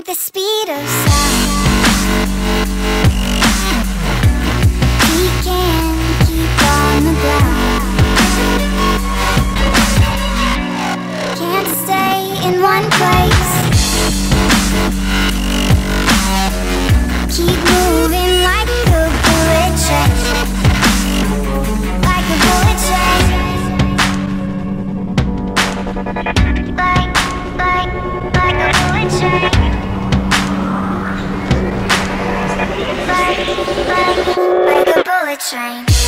like the speed of sound. Can keep on the ground. Can't stay in one place. Keep moving like a bullet train. Like a bullet train. Like, like, like a bullet train train.